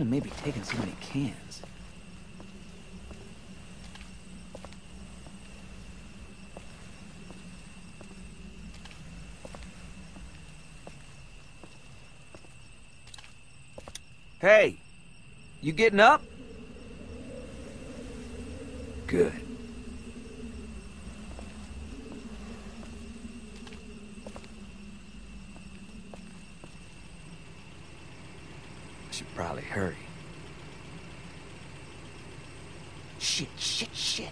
Shouldn't have maybe taken so many cans. Hey, you getting up? Good. I should probably hurry. Shit, shit, shit.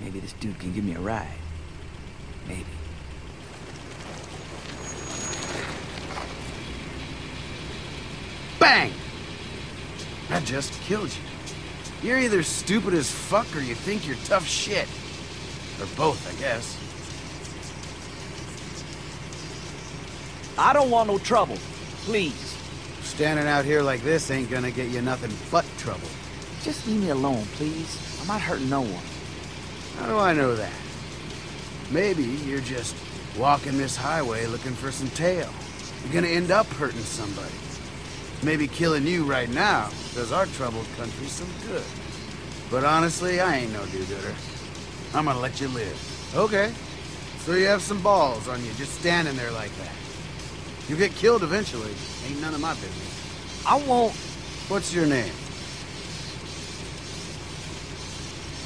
Maybe this dude can give me a ride. Maybe. Bang! That just killed you. You're either stupid as fuck or you think you're tough shit. Or both, I guess. I don't want no trouble. Please. Standing out here like this ain't gonna get you nothing but trouble. Just leave me alone, please. I'm not hurting no one. How do I know that? Maybe you're just walking this highway looking for some tail. You're gonna end up hurting somebody. Maybe killing you right now does our troubled country some good. But honestly, I ain't no do-gooder. I'm gonna let you live. Okay. So you have some balls on you just standing there like that. You get killed eventually. Ain't none of my business. I won't. What's your name?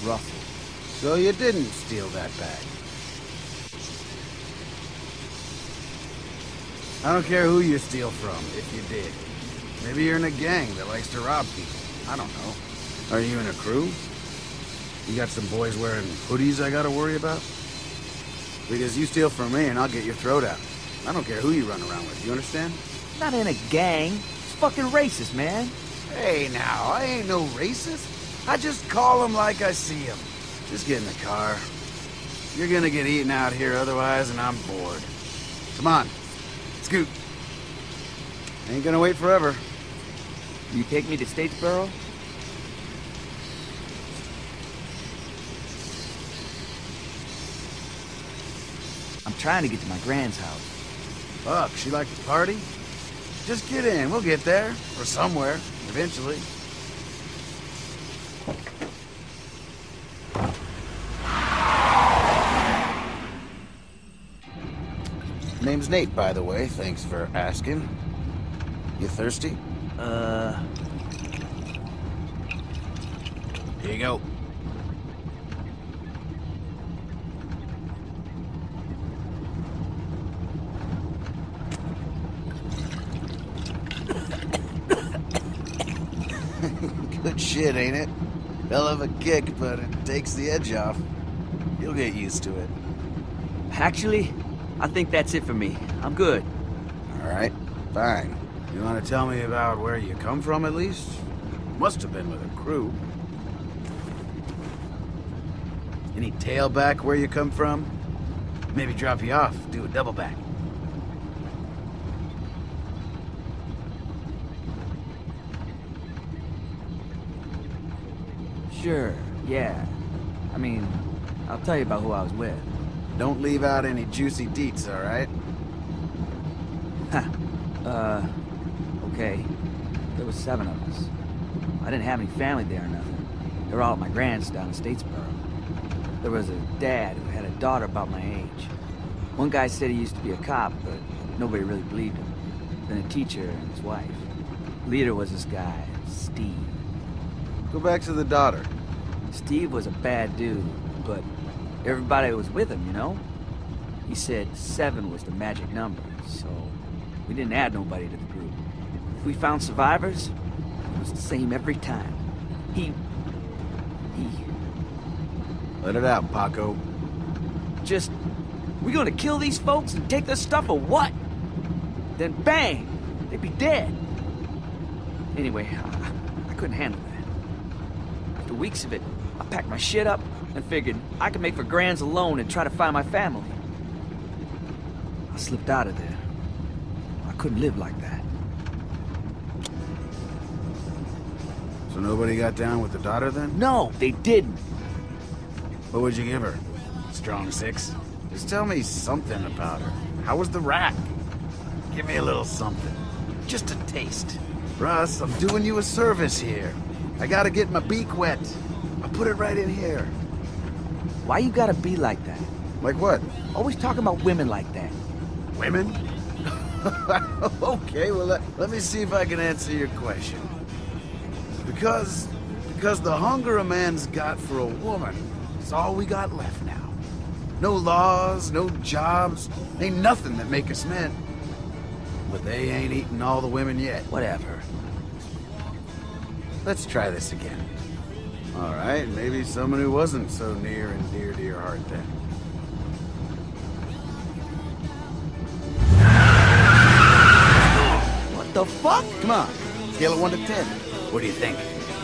Russell. So you didn't steal that bag. I don't care who you steal from, if you did. Maybe you're in a gang that likes to rob people. I don't know. Are you in a crew? You got some boys wearing hoodies I gotta worry about? Because you steal from me and I'll get your throat out. I don't care who you run around with, you understand? Not in a gang. It's fucking racist, man. Hey now, I ain't no racist. I just call them like I see them. Just get in the car. You're gonna get eaten out here otherwise, and I'm bored. Come on, scoot. Ain't gonna wait forever. You take me to Statesboro? I'm trying to get to my grand's house. Fuck, she like to party? Just get in, we'll get there. Or somewhere, eventually. Name's Nate, by the way. Thanks for asking. You thirsty? Uh, Here you go. Good shit, ain't it? Hell of a kick, but it takes the edge off. You'll get used to it. actually, I think that's it for me. I'm good. All right, fine. You want to tell me about where you come from, at least? Must have been with a crew. Any tailback where you come from? Maybe drop you off, do a double back. Sure, yeah. I mean, I'll tell you about who I was with. Don't leave out any juicy deets, all right? Uh, okay. There was seven of us. I didn't have any family there or nothing. They were all at my grand's down in Statesboro. There was a dad who had a daughter about my age. One guy said he used to be a cop, but nobody really believed him. Then a teacher and his wife. Leader was this guy, Steve. Go back to the daughter. Steve was a bad dude, but everybody was with him, you know? He said seven was the magic number, so we didn't add nobody to the group. If we found survivors, it was the same every time. He... he Let it out, Paco. just We gonna kill these folks and take their stuff or what? Then bang! They'd be dead. Anyway, I, I couldn't handle that. After weeks of it, I packed my shit up and figured I could make for Grands alone and try to find my family. I slipped out of there. I couldn't live like that. So nobody got down with the daughter then? No, they didn't. What would you give her? Strong six? Just tell me something about her. How was the rack? Give me a little something. Just a taste. Russ, I'm doing you a service here. I gotta get my beak wet. I'll put it right in here. Why you gotta be like that? Like what? Always talking about women like that. Women? okay, well, let, let me see if I can answer your question. Because, because the hunger a man's got for a woman is all we got left now. No laws, no jobs, ain't nothing that make us men. But they ain't eating all the women yet. Whatever. Let's try this again. All right, maybe someone who wasn't so near and dear to your heart then. What the fuck? Come on, scale of 1 to 10. What do you think?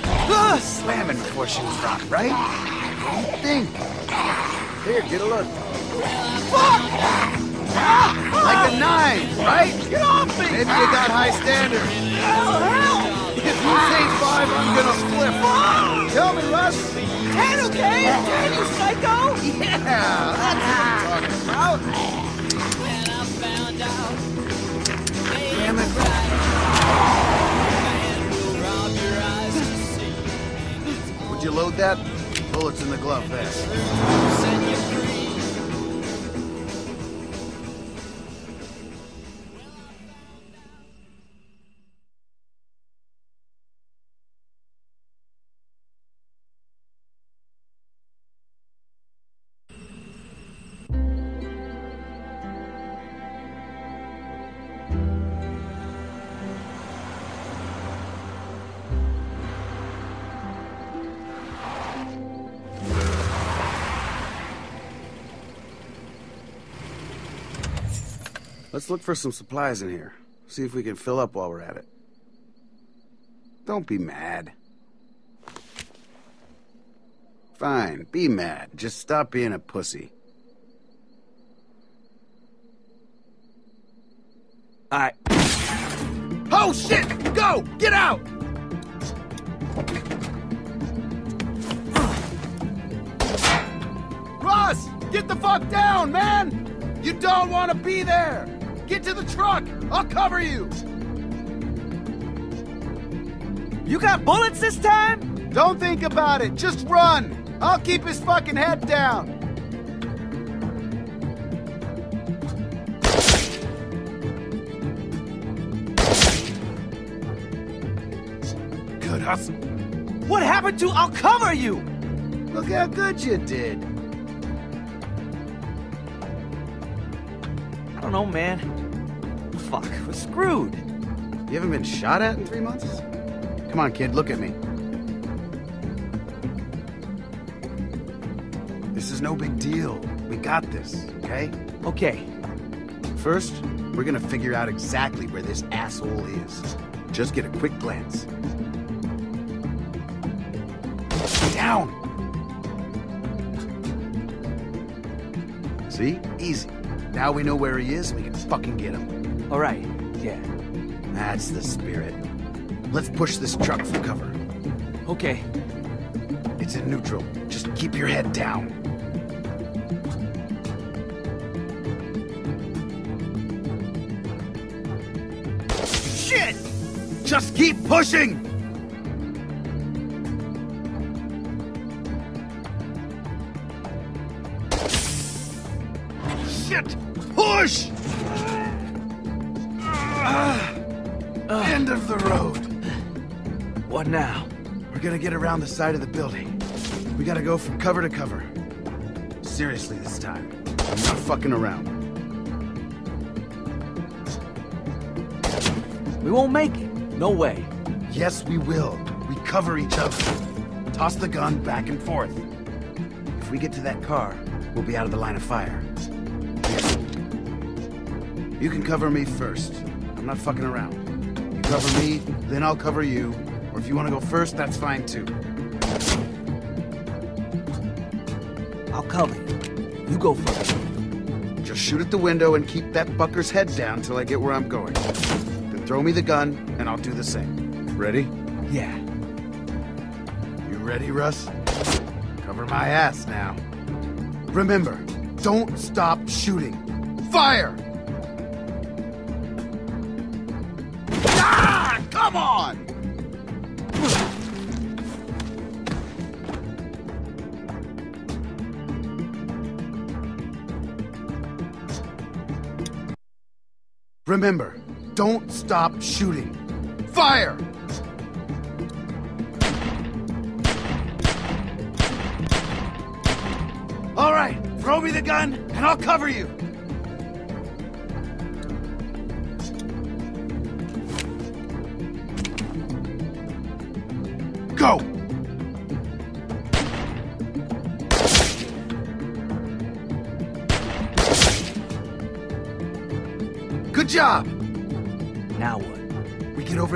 Ah, slamming before she was rocked, right? What do you think? Here, get a look. Fuck! Like a nine, right? Get off me! Maybe you got high standards. If you say five, I'm gonna flip. Tell me, Russ. Ten, okay? Ten, you psycho! Yeah, that's what I'm talking about. Damn it. Would you load that? Bullets in the glove there. Let's look for some supplies in here. See if we can fill up while we're at it. Don't be mad. Fine, be mad. Just stop being a pussy. Alright, Oh shit! Go! Get out! Ross! Get the fuck down, man! You don't want to be there! Get to the truck! I'll cover you! you got bullets this time? Don't think about it, just run! I'll keep his fucking head down! Good hustle. What happened to I'll cover you? Look how good you did. Know, man. Fuck, we're screwed. You haven't been shot at in three months? Come on, kid, look at me. This is no big deal. We got this, okay? Okay, First, we're gonna figure out exactly where this asshole is. Just get a quick glance. Down! See? Easy. Now we know where he is, we can fucking get him. alright, yeah. That's the spirit. Let's push this truck for cover. Okay, It's in neutral. Just keep your head down. Shit! Just keep pushing! Get around the side of the building. We gotta go from cover to cover. Seriously this time. I'm not fucking around. We won't make it. No way. Yes, we will. We cover each other. Toss the gun back and forth. If we get to that car, we'll be out of the line of fire. You can cover me first. I'm not fucking around. You cover me, then I'll cover you. Or if you want to go first, that's fine too. I'll cover you. You go first. Just shoot at the window and keep that bucker's head down till I get where I'm going. Then throw me the gun, and I'll do the same. Ready? Yeah. You ready, Russ? Cover my ass now. Remember, don't stop shooting. Fire! Remember, don't stop shooting. Fire! All right, throw me the gun, and I'll cover you.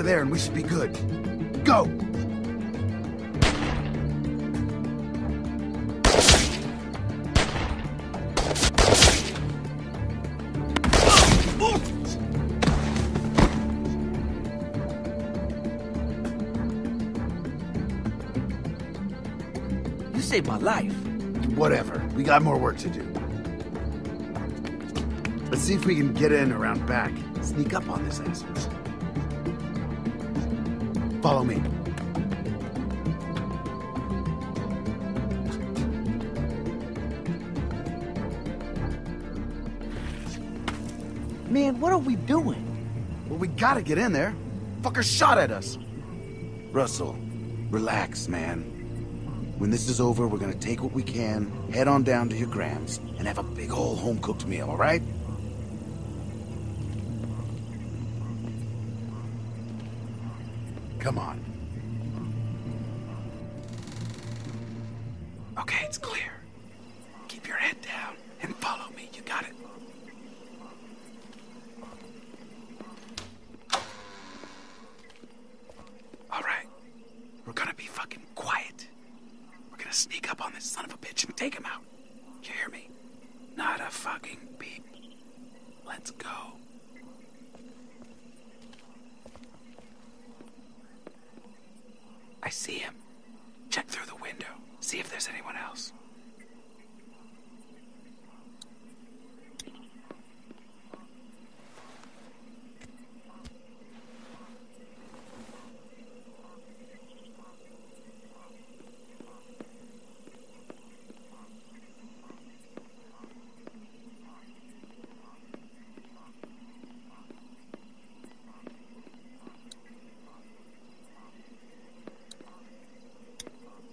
There and we should be good. Go! You saved my life. Whatever. We got more work to do. Let's see if we can get in around back. Sneak up on this asshole. Follow me. Man, what are we doing? Well, we gotta get in there. Fucker shot at us. Russell, relax, man. When this is over, we're gonna take what we can, head on down to your Grams, and have a big ol' home-cooked meal, all right? Come on. Okay, it's clear. Keep your head down and follow me. You got it. All right. We're gonna be fucking quiet. We're gonna sneak up on this son of a bitch and take him out. You hear me? Not a fucking peep. Let's go. I see him. Check through the window. See if there's anyone else.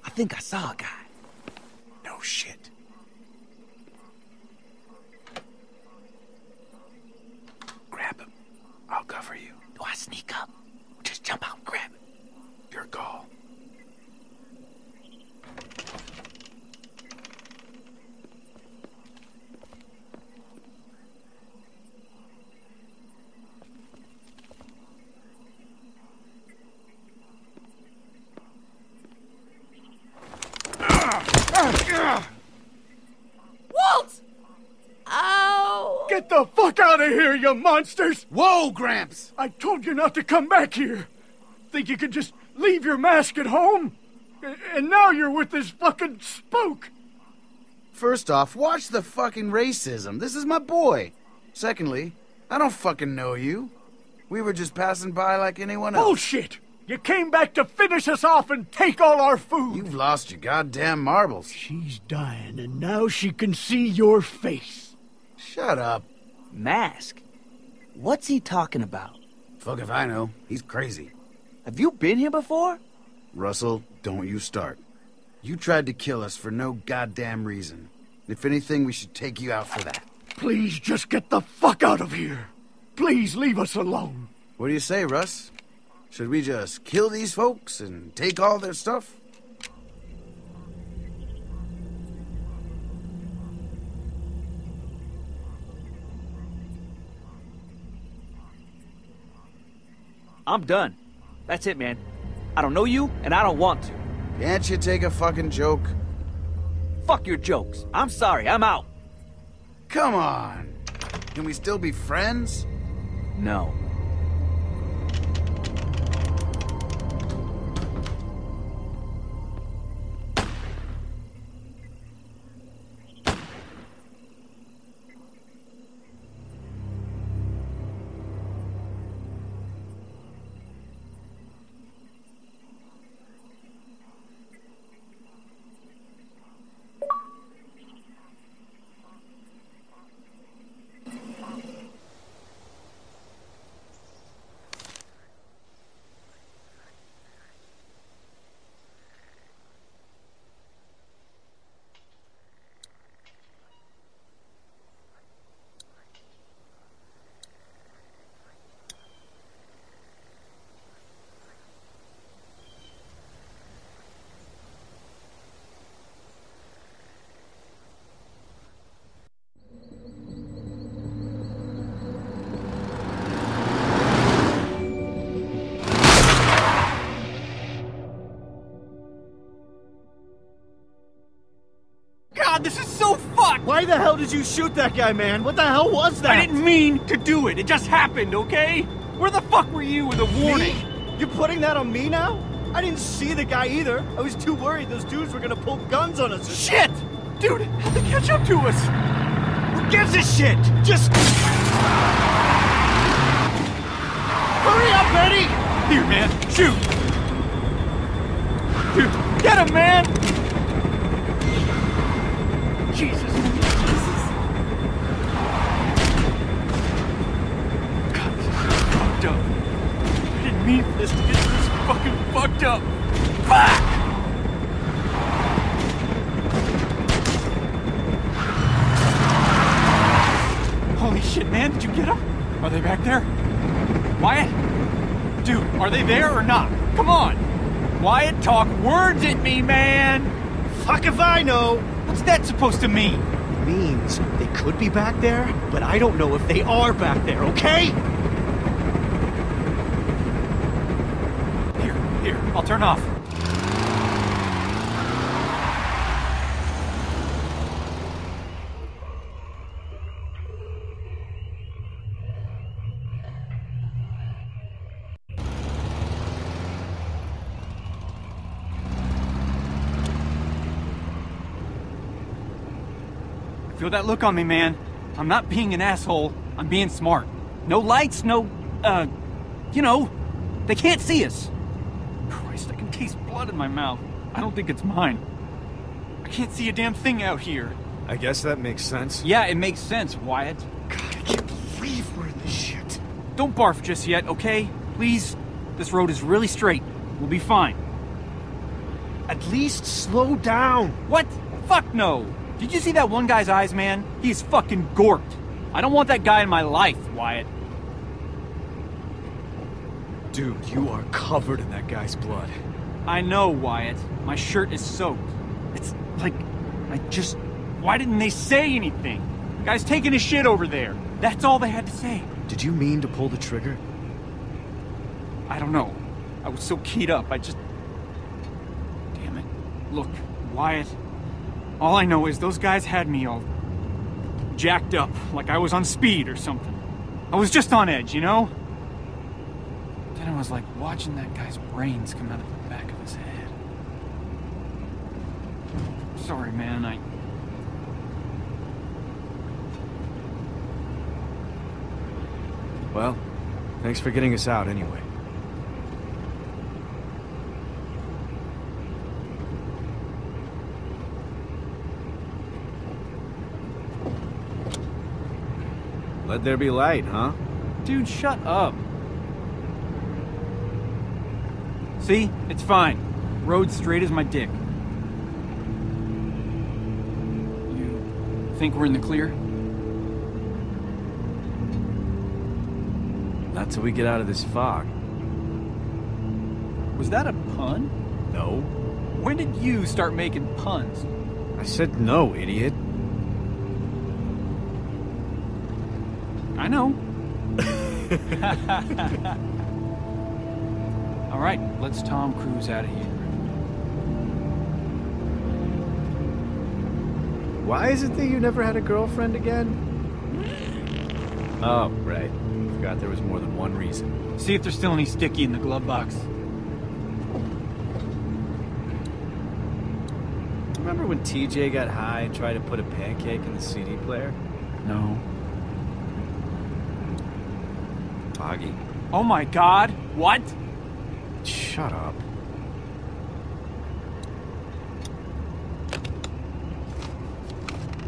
I think I saw a guy. No shit. Grab him. I'll cover you. Do I sneak up? Or just jump out and grab it? Your call. Walt! Ow! Get the fuck out of here, you monsters! Whoa, Gramps! I told you not to come back here. Think you could just leave your mask at home? And now you're with this fucking spook. First off, watch the fucking racism. This is my boy. Secondly, I don't fucking know you. We were just passing by like anyone else. Bullshit! You came back to finish us off and take all our food. You've lost your goddamn marbles. She's dying, and now she can see your face. Shut up. Mask? What's he talking about? Fuck if I know. He's crazy. Have you been here before? Russell, don't you start. You tried to kill us for no goddamn reason. If anything, we should take you out for that. Please just get the fuck out of here. Please leave us alone. What do you say, Russ? Should we just kill these folks and take all their stuff? I'm done. That's it, man. I don't know you, and I don't want to. Can't you take a fucking joke? Fuck your jokes. I'm sorry, I'm out. Come on. Can we still be friends? No. Did you shoot that guy, man? What the hell was that? I didn't mean to do it. It just happened, okay? Where the fuck were you with a warning? Me? You're putting that on me now? I didn't see the guy either. I was too worried those dudes were gonna pull guns on us. Shit! Dude, how'd they catch up to us? Who gives a shit? Just... Hurry up, Eddie! Here, man. Shoot! Dude, get him, man! Jesus. Jesus. God, this is so fucked up. Mean for this to get this fucking fucked up. Fuck! Holy shit, man, did you get them? Are they back there? Wyatt? Dude, are they there or not? Come on! Wyatt, talk words at me, man! Fuck if I know! What's that supposed to mean? It means they could be back there, but I don't know if they are back there, okay? Here, here, I'll turn off. Feel that look on me, man. I'm not being an asshole. I'm being smart. No lights, no, uh, you know, they can't see us. Christ, I can taste blood in my mouth. I don't think it's mine. I can't see a damn thing out here. I guess that makes sense. Yeah, it makes sense, Wyatt. God, I can't believe we're in this shit. Don't barf just yet, okay? Please? This road is really straight. We'll be fine. At least slow down. What? Fuck no. Did you see that one guy's eyes, man? He's fucking gorked. I don't want that guy in my life, Wyatt. Dude, you are covered in that guy's blood. I know, Wyatt. My shirt is soaked. It's like, I just. Why didn't they say anything? The Guy's taking his shit over there. That's all they had to say. Did you mean to pull the trigger? I don't know. I was so keyed up, I just. Damn it. Look, Wyatt. All I know is those guys had me all jacked up, like I was on speed or something. I was just on edge, you know? Then I was like watching that guy's brains come out of the back of his head. Sorry, man, I. Well, thanks for getting us out anyway. Let there be light, huh? Dude, shut up. See? It's fine. Road straight as my dick. Think we're in the clear? Not till we get out of this fog. Was that a pun? No. When did you start making puns? I said no, idiot. I know. All right, let's Tom Cruise out of here. Why is it that you never had a girlfriend again? Oh, right. Forgot there was more than one reason. See if there's still any sticky in the glove box. Remember when TJ got high and tried to put a pancake in the CD player? No. Foggy. Oh my god, what? Shut up.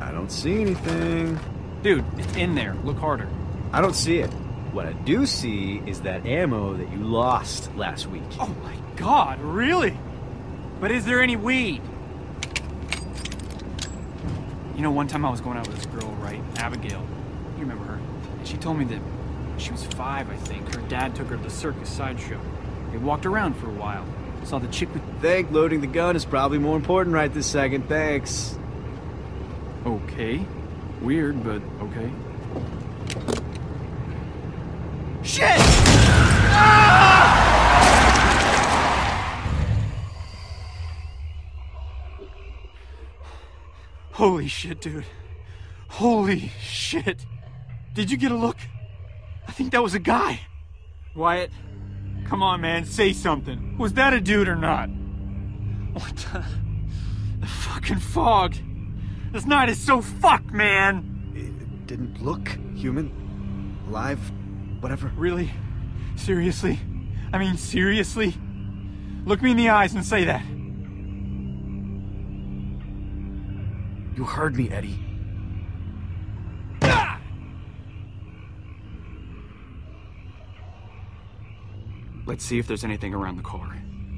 I don't see anything. Dude, it's in there. Look harder. I don't see it. What I do see is that ammo that you lost last week. Oh my god, really? But is there any weed? You know, one time I was going out with this girl, right? Abigail. You remember her? And she told me that she was five, I think. Her dad took her to the circus sideshow. They walked around for a while. Saw the chick with. Think loading the gun is probably more important right this second. Thanks. Okay. Weird, but okay. Shit! Ah! Holy shit, dude. Holy shit. Did you get a look? I think that was a guy. Wyatt, come on, man, say something. Was that a dude or not? What the? The fucking fog. This night is so fucked, man. It didn't look human. Alive. Whatever. Really? Seriously? I mean, seriously? Look me in the eyes and say that. You heard me, Eddie. Let's see if there's anything around the car.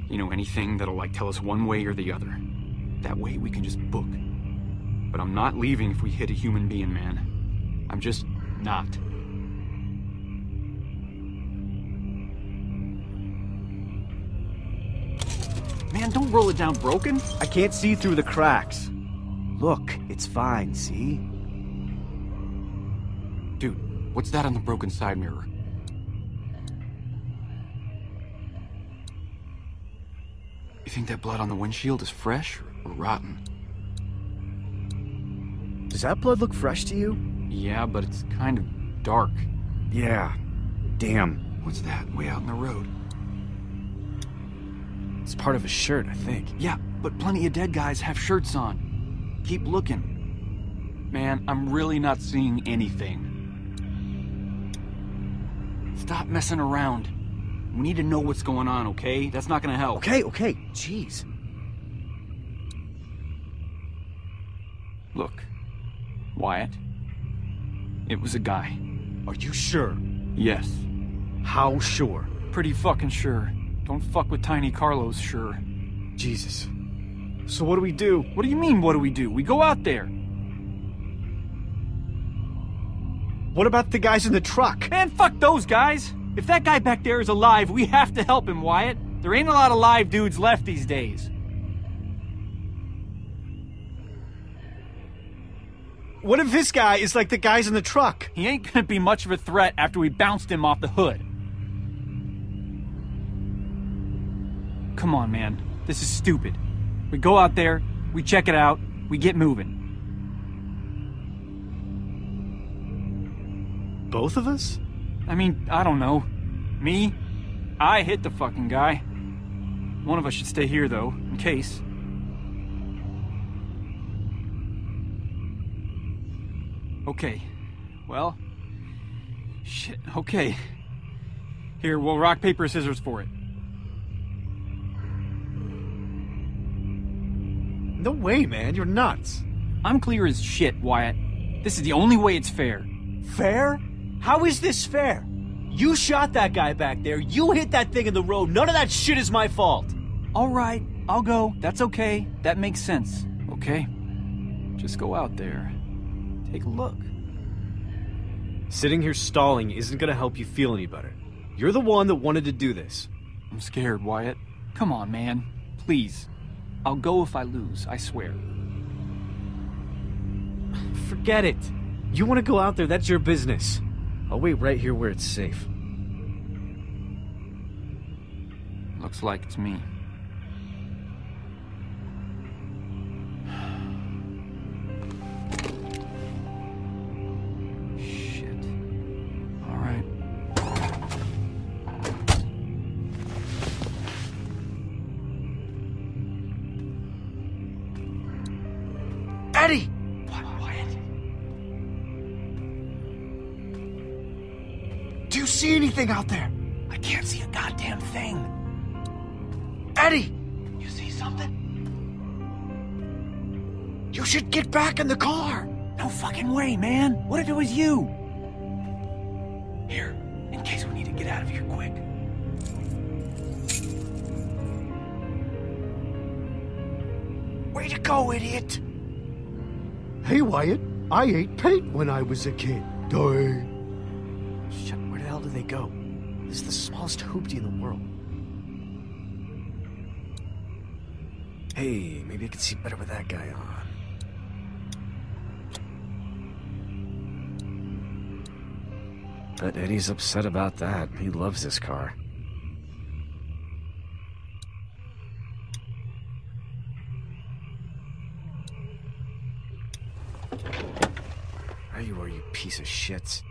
You know, anything that'll like tell us one way or the other. That way we can just book. But I'm not leaving if we hit a human being, man. I'm just not. Man, don't roll it down broken. I can't see through the cracks. Look, it's fine, see? Dude, what's that on the broken side mirror? You think that blood on the windshield is fresh or rotten? Does that blood look fresh to you? Yeah, but it's kind of dark. Yeah. Damn. What's that way out in the road? It's part of a shirt, I think. Yeah, but plenty of dead guys have shirts on. Keep looking. Man, I'm really not seeing anything. Stop messing around. We need to know what's going on, okay? That's not gonna help. Okay, okay. Jeez. Look, Wyatt. It was a guy. Are you sure? Yes. How sure? Pretty fucking sure. Don't fuck with Tiny Carlos, sure. Jesus. So what do we do? What do you mean, what do we do? We go out there. What about the guys in the truck? Man, fuck those guys. If that guy back there is alive, we have to help him, Wyatt. There ain't a lot of live dudes left these days. What if this guy is like the guys in the truck? He ain't gonna be much of a threat after we bounced him off the hood. Come on, man. This is stupid. We go out there, we check it out, we get moving. Both of us? I mean, I don't know. Me? I hit the fucking guy. One of us should stay here, though, in case. Okay. Well. Shit. Okay. Here, we'll rock, paper, scissors for it. No way, man. You're nuts. I'm clear as shit, Wyatt. This is the only way it's fair. Fair? How is this fair? You shot that guy back there. You hit that thing in the road. None of that shit is my fault. All right, I'll go. That's okay. That makes sense. Okay? Just go out there. Take a look. Sitting here stalling isn't gonna help you feel any better. You're the one that wanted to do this. I'm scared, Wyatt. Come on, man. Please. I'll go if I lose, I swear. Forget it. You want to go out there, that's your business. I'll wait right here where it's safe. Looks like it's me. Get back in the car! No fucking way, man. What if it was you? Here, in case we need to get out of here quick. Way to go, idiot! Hey, Wyatt, I ate paint when I was a kid. Duh. Shit, where the hell do they go? This is the smallest hoopty in the world. Hey, maybe I can see better with that guy on. Bet Eddie's upset about that. He loves this car. There you are, you piece of shit.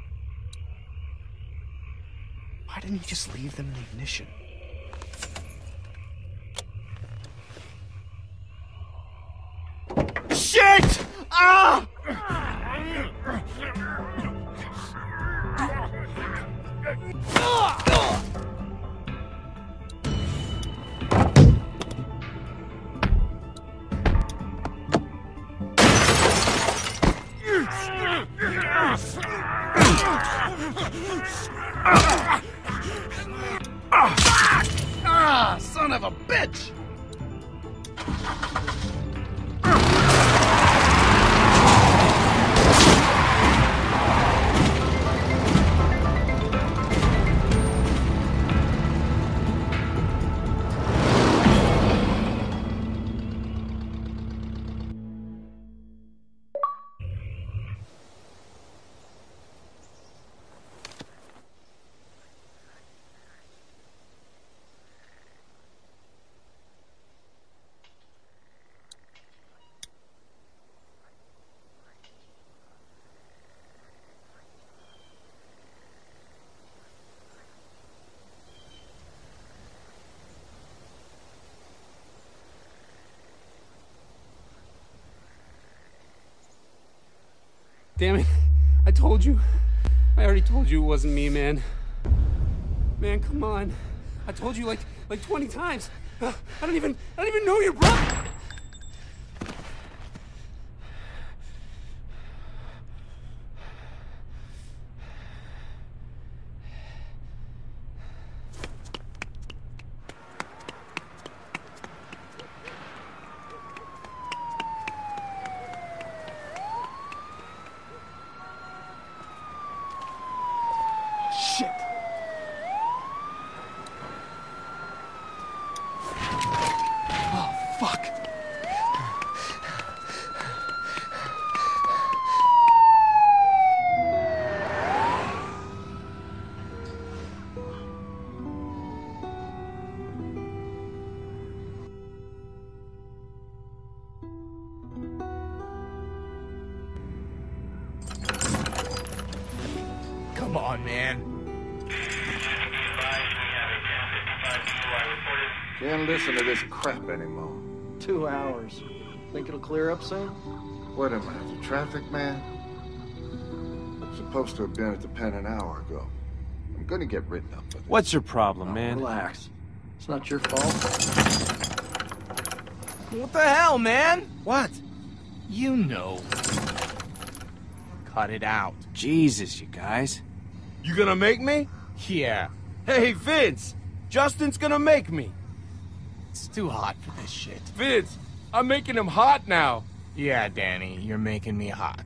Why didn't you just leave them in the ignition? Shit! Ah, Damn it. I told you. I already told you it wasn't me, man. Man, come on. I told you like like 20 times. Uh, I don't even I don't even know your brother. Think it'll up soon? What am I, the traffic man? I'm Supposed to have been at the pen an hour ago. I'm gonna get written up for this. What's your problem, oh, man? Relax. It's not your fault. What the hell, man? What? You know. Cut it out. Jesus, you guys. You gonna make me? Yeah. Hey, Vince! Justin's gonna make me. It's too hot for this shit. Vince, I'm making him hot now. Yeah, Danny, you're making me hot.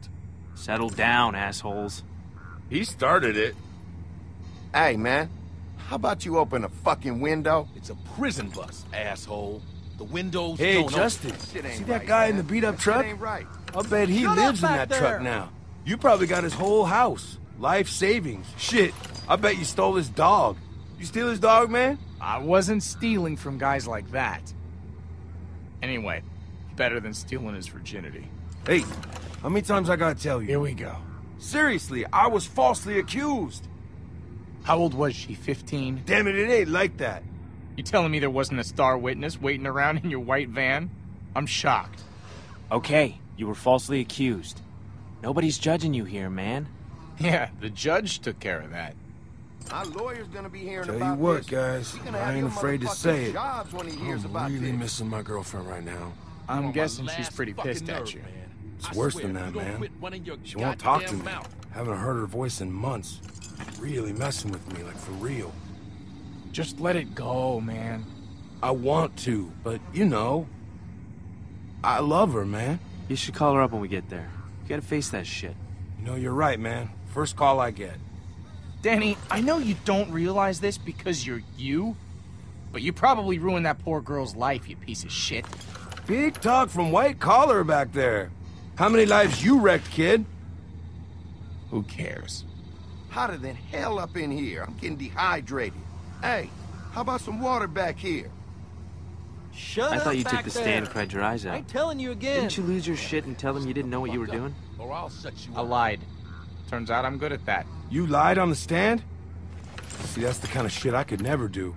Settle down, assholes. He started it. Hey, man. How about you open a fucking window? It's a prison bus, asshole. The windows Hey, don't Justin. Shit ain't See that right, guy in the beat up truck? Shit ain't right. I'll bet he Shut lives in that there. truck now. You probably got his whole house. Life savings. Shit. I bet you stole his dog. You steal his dog, man? I wasn't stealing from guys like that. Anyway, better than stealing his virginity. Hey, how many times I gotta tell you? Here we go. Seriously, I was falsely accused. How old was she? 15? Damn it, it ain't like that. You telling me there wasn't a star witness waiting around in your white van? I'm shocked. Okay, you were falsely accused. Nobody's judging you here, man. Yeah, the judge took care of that. My lawyer's gonna be hearing Tell you what, this. guys, I ain't afraid to say it. when he hears I'm about really this. missing my girlfriend right now. I'm guessing she's pretty pissed at you. Man. It's worse than that, man. She won't talk to me. Haven't heard her voice in months. Really messing with me, like for real. Just let it go, man. I want to, but you know, I love her, man. You should call her up when we get there. You gotta face that shit. You know, you're right, man. First call I get. Danny, I know you don't realize this because you're you, but you probably ruined that poor girl's life, you piece of shit. Big talk from white collar back there. How many lives you wrecked, kid? Who cares? Hotter than hell up in here. I'm getting dehydrated. Hey, how about some water back here? Shut I up thought you took the there. stand and cried your eyes out. I'm telling you again. Didn't you lose your shit and tell them you didn't know what you were doing? Or I'll set you I lied. Turns out I'm good at that. You lied on the stand? See, that's the kind of shit I could never do.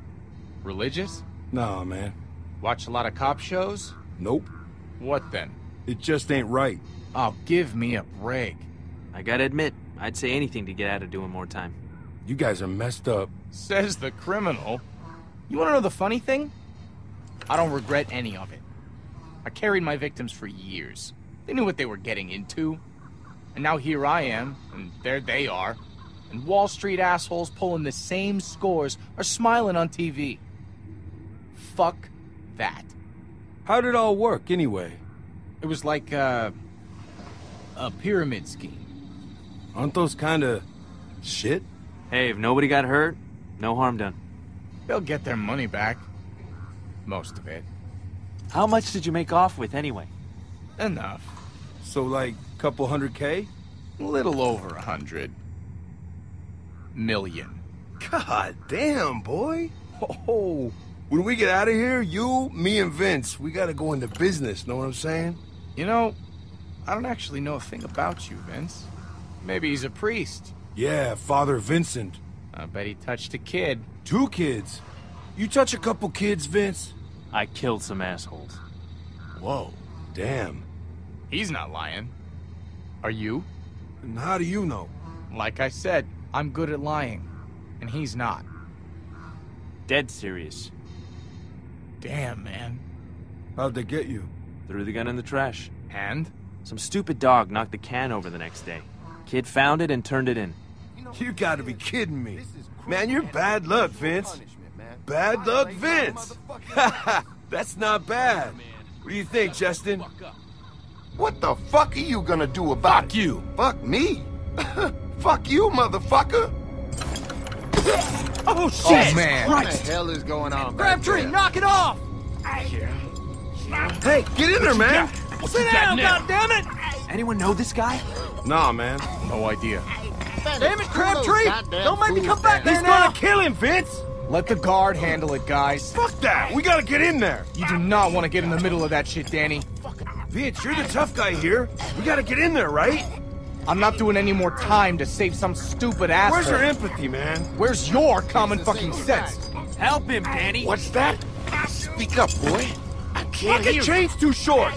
Religious? Nah, man. Watch a lot of cop shows? Nope. What then? It just ain't right. Oh, give me a break. I gotta admit, I'd say anything to get out of doing more time. You guys are messed up. Says the criminal. You wanna know the funny thing? I don't regret any of it. I carried my victims for years. They knew what they were getting into. And now here I am, and there they are. And Wall Street assholes pulling the same scores are smiling on TV. Fuck that. How'd it all work, anyway? It was like, uh, a pyramid scheme. Aren't those kind of shit? Hey, if nobody got hurt, no harm done. They'll get their money back. Most of it. How much did you make off with anyway? Enough. So, like, couple hundred K? A little over a hundred. Million. God damn, boy. Oh, when we get out of here, you, me, and Vince, we gotta go into business, know what I'm saying? You know, I don't actually know a thing about you, Vince. Maybe he's a priest. Yeah, Father Vincent. I bet he touched a kid. Two kids. You touch a couple kids, Vince? I killed some assholes. Whoa. Damn. He's not lying. Are you? And how do you know? Like I said, I'm good at lying. And he's not. Dead serious. Damn, man. How'd they get you? Threw the gun in the trash. And? Some stupid dog knocked the can over the next day. Kid found it and turned it in. You gotta be kidding me. Man, you're bad luck, Vince. Bad luck, Vince. That's not bad. What do you think, Justin? What the fuck are you gonna do about Fuck it? you. Fuck me? fuck you, motherfucker! Oh, oh, shit! Oh, man. What the hell is going on back Crabtree, there? knock it off! Hey, get in there, man! Sit down, goddammit! Anyone know this guy? Nah, man. No idea. Damn it, Crabtree! Don't make me come back He's there now! gonna kill him, Vince! Let the guard handle it, guys. Fuck that! We gotta get in there! You do not want to get in the middle of that shit, Danny. Vince, you're the tough guy here. We gotta get in there, right? I'm not doing any more time to save some stupid asshole. Where's your empathy, man? Where's your common fucking sense? Help him, Danny! What's that? Speak up, boy. I can't Fucking hear chain's too short!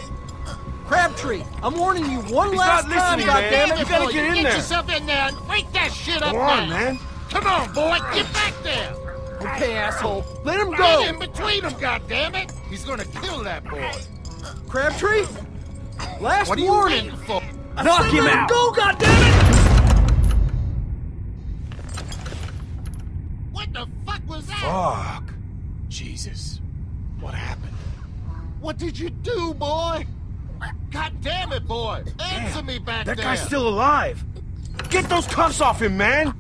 Crabtree, I'm warning you one He's last not time, listening, man. goddammit! You gotta get in there. yourself in there and wake that shit up Come on, now. man. Come on, boy, get back there. Okay, asshole, let him go. Get go! in between them, goddammit. He's gonna kill that boy. Crabtree, last What are you warning! waiting for? Knock Say him let out! go, goddammit! What the fuck was that? Fuck. Jesus. What happened? What did you do, boy? God damn it, boy. Answer me back there! That there. guy's still alive! Get those cuffs off him, man!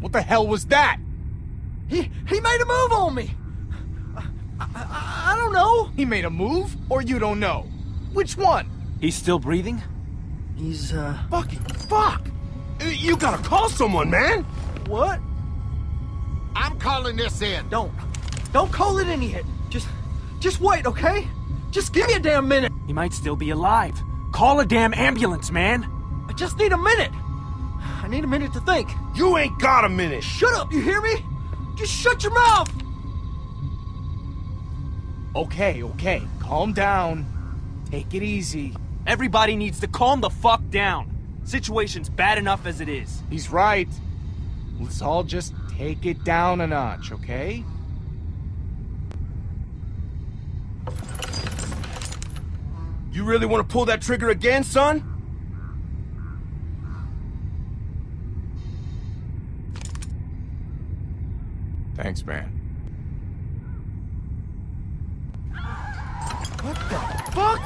What the hell was that? He, he made a move on me! I, I, I don't know! He made a move, or you don't know? Which one? He's still breathing? He's, uh... Fucking fuck! You gotta call someone, man! What? I'm calling this in. Don't. Don't call it in yet. Just... Just wait, okay? Just give me a damn minute. He might still be alive. Call a damn ambulance, man! I just need a minute. I need a minute to think. You ain't got a minute! Shut up, you hear me? Just shut your mouth! Okay, okay. Calm down. Take it easy. Everybody needs to calm the fuck down. Situation's bad enough as it is. He's right. Let's all just take it down a notch, okay? You really want to pull that trigger again, son? Thanks, man. What the fuck?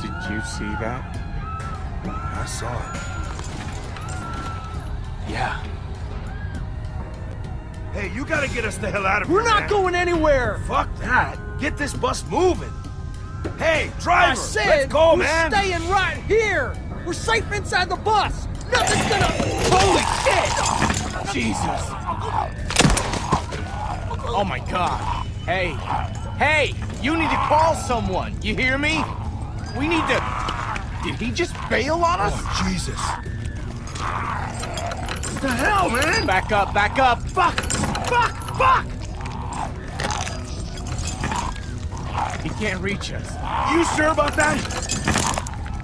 Did you see that? I saw it. Yeah. Hey, you gotta get us the hell out of here, We're not man. going anywhere! Fuck that. Get this bus moving. Hey, driver, I said let's go, we're man. staying right here! We're safe inside the bus! Nothing's gonna... Holy shit! Jesus! Oh my god. Hey, hey, you need to call someone. You hear me? We need to. Did he just bail on us? Oh, Jesus. What the hell, man? Back up, back up. Fuck! Fuck! Fuck! He can't reach us. You sure about that?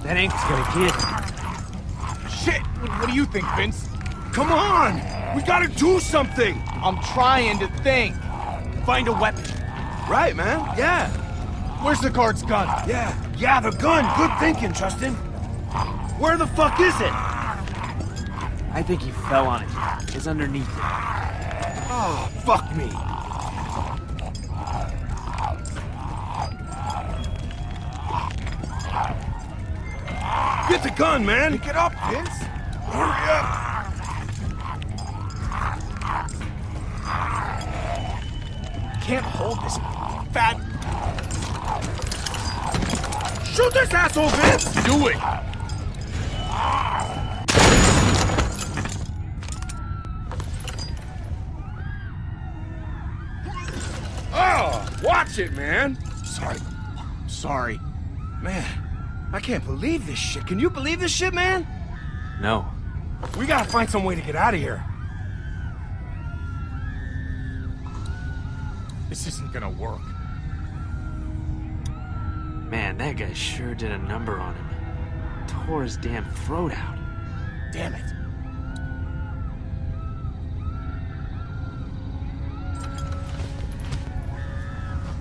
That ain't gonna get. Shit! What, what do you think, Vince? Come on! We gotta do something! I'm trying to think. Find a weapon. Right, man? Yeah. Where's the guard's gun? Yeah. Yeah, the gun. Good thinking, Justin. Where the fuck is it? I think he fell on it. It's underneath it. Oh, fuck me. Get the gun, man! Pick it up, Vince. Hurry! Can't hold this fat. Shoot this asshole, Vince! Do it. Oh, watch it, man! Sorry. Sorry. Man, I can't believe this shit. Can you believe this shit, man? No. We gotta find some way to get out of here. This isn't gonna work. Man, that guy sure did a number on him. Tore his damn throat out. Damn it.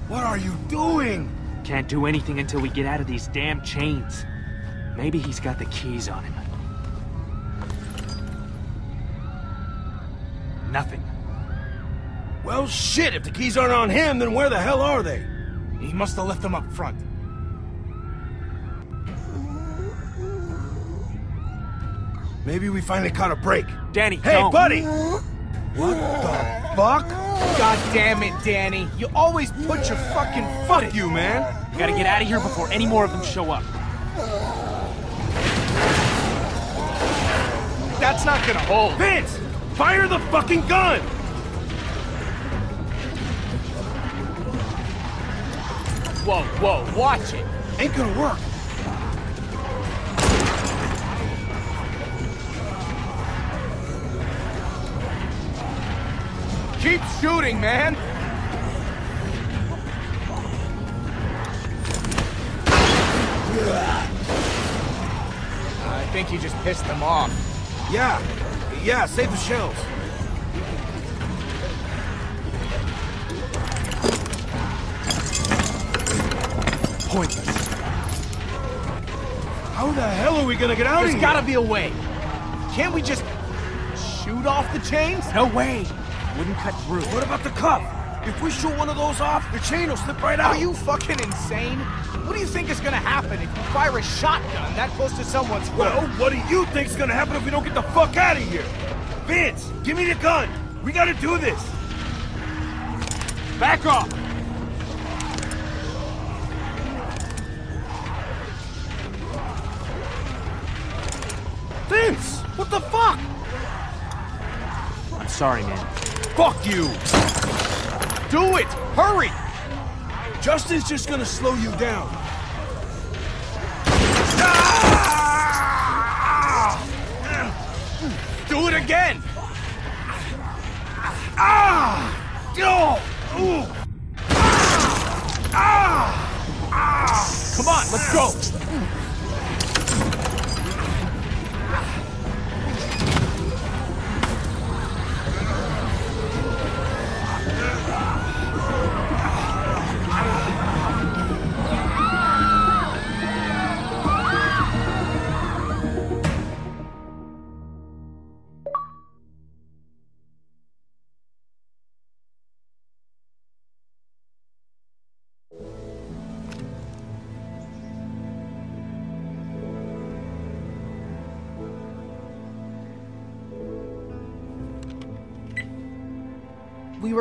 What are you doing? Can't do anything until we get out of these damn chains. Maybe he's got the keys on him. Nothing. Well, shit, if the keys aren't on him, then where the hell are they? He must have left them up front. Maybe we finally caught a break. Danny, Hey, don't. buddy! What the fuck? God damn it, Danny. You always put your fucking foot Fuck you, man! We gotta get out of here before any more of them show up. That's not gonna hold. Vince! Fire the fucking gun! Whoa, whoa, watch it. Ain't gonna work. Keep shooting, man. I think you just pissed them off. Yeah, yeah, save the shells. Pointless. How the hell are we gonna get out There's of here? gotta be a way. Can't we just shoot off the chains? No way. Wouldn't cut through. What about the cuff? If we shoot one of those off, the chain will slip right out. Are you fucking insane? What do you think is gonna happen if you fire a shotgun that close to someone's throat? Well, what do you think's gonna happen if we don't get the fuck out of here? Vince, give me the gun. We gotta do this. Back off. Sorry, man. Fuck you! Do it! Hurry! Justin's just gonna slow you down. Do it again! Ah! Ah! Ah! Come on, let's go!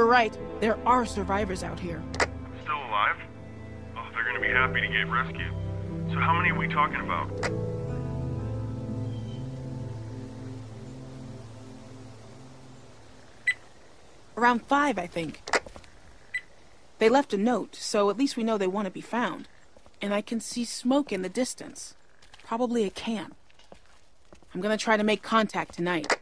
Right. There are survivors out here. Still alive? Oh, they're gonna be happy to get rescued. So how many are we talking about? Around five, I think. They left a note, so at least we know they want to be found. And I can see smoke in the distance. Probably a camp. I'm gonna try to make contact tonight.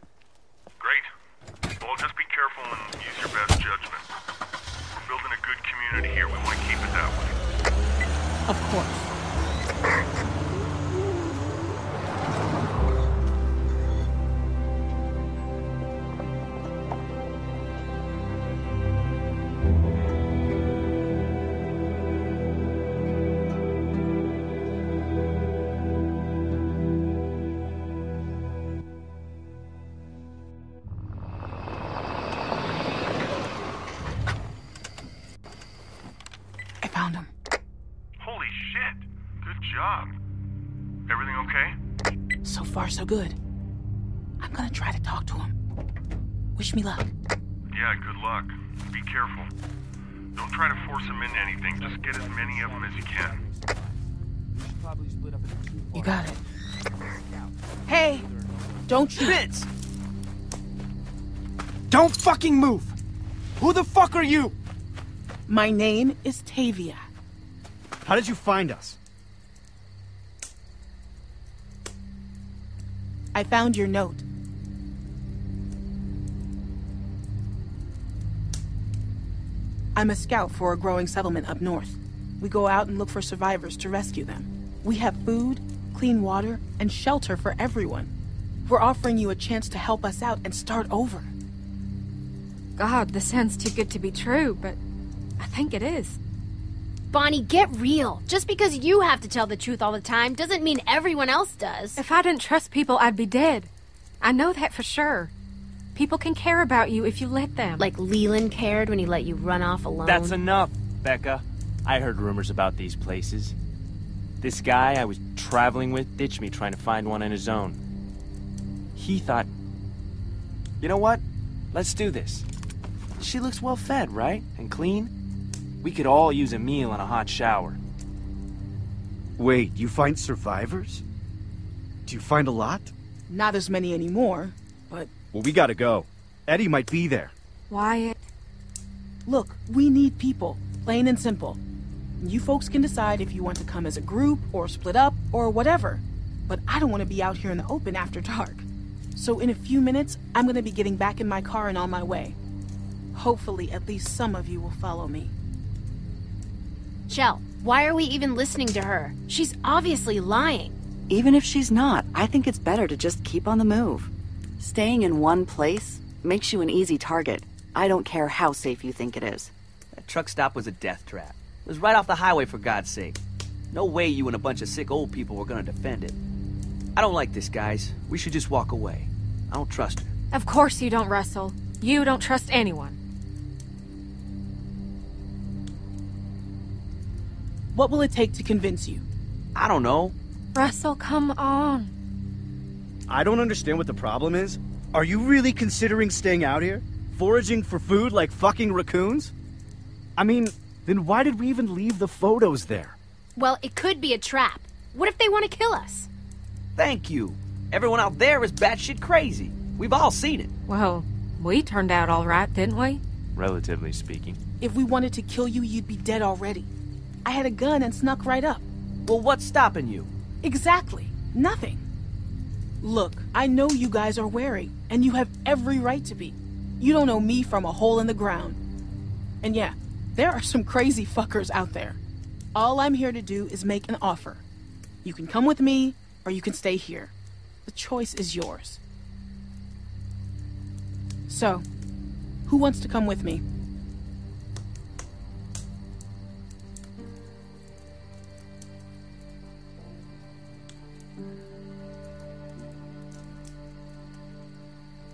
Of course. I'm gonna try to talk to him. Wish me luck. Yeah, good luck. Be careful. Don't try to force him into anything. Just get as many of them as you can. You got it. Hey! Don't shoot. Vince! Don't fucking move! Who the fuck are you? My name is Tavia. How did you find us? I found your note. I'm a scout for a growing settlement up north. We go out and look for survivors to rescue them. We have food, clean water, and shelter for everyone. We're offering you a chance to help us out and start over. God, this sounds too good to be true, but I think it is. Bonnie, get real. Just because you have to tell the truth all the time doesn't mean everyone else does. If I didn't trust people, I'd be dead. I know that for sure. People can care about you if you let them. Like Leland cared when he let you run off alone. That's enough, Becca. I heard rumors about these places. This guy I was traveling with ditched me trying to find one on his own. He thought, you know what? Let's do this. She looks well fed, right? And clean? We could all use a meal and a hot shower. Wait, you find survivors? Do you find a lot? Not as many anymore, but Well, we gotta go. Eddie might be there. Wyatt. look, we need people, plain and simple. You folks can decide if you want to come as a group or split up or whatever. But I don't want to be out here in the open after dark. So in a few minutes, I'm going to be getting back in my car and on my way. Hopefully, at least some of you will follow me. Shel, why are we even listening to her? She's obviously lying. Even if she's not, I think it's better to just keep on the move. Staying in one place makes you an easy target. I don't care how safe you think it is. That truck stop was a death trap. It was right off the highway, for God's sake. No way you and a bunch of sick old people were gonna defend it. I don't like this, guys. We should just walk away. I don't trust her. Of course you don't, Russell. You don't trust anyone. What will it take to convince you? I don't know. Russell, come on. I don't understand what the problem is. Are you really considering staying out here? Foraging for food like fucking raccoons? I mean, then why did we even leave the photos there? Well, it could be a trap. What if they want to kill us? Thank you. Everyone out there is batshit crazy. We've all seen it. Well, we turned out all right, didn't we? Relatively speaking. If we wanted to kill you, you'd be dead already. I had a gun and snuck right up. Well, what's stopping you? Exactly. Nothing. Look, I know you guys are wary, and you have every right to be. You don't know me from a hole in the ground. And yeah, there are some crazy fuckers out there. All I'm here to do is make an offer. You can come with me, or you can stay here. The choice is yours. So, who wants to come with me?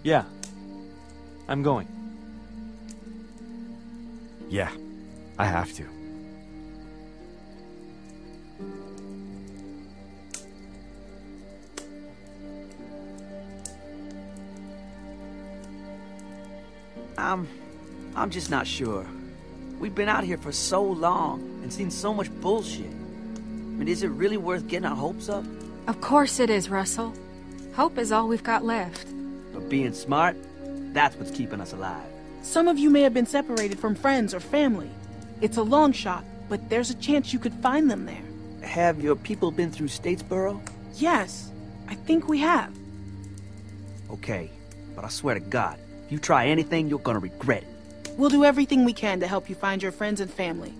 Yeah. I'm going. Yeah, I have to. I'm... I'm just not sure. We've been out here for so long and seen so much bullshit. I mean, is it really worth getting our hopes up? Of course it is, Russell. Hope is all we've got left. But being smart, that's what's keeping us alive. Some of you may have been separated from friends or family. It's a long shot, but there's a chance you could find them there. Have your people been through Statesboro? Yes, I think we have. Okay, but I swear to God, if you try anything, you're gonna regret it. We'll do everything we can to help you find your friends and family.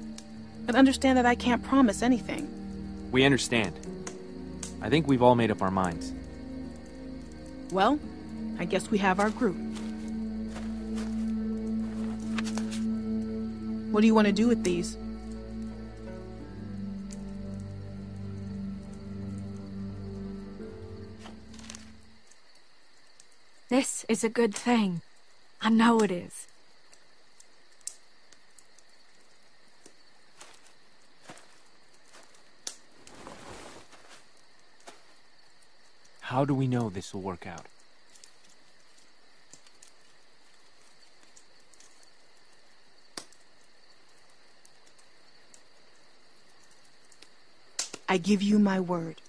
But understand that I can't promise anything. We understand. I think we've all made up our minds. Well, I guess we have our group. What do you want to do with these? This is a good thing. I know it is. How do we know this will work out? I give you my word.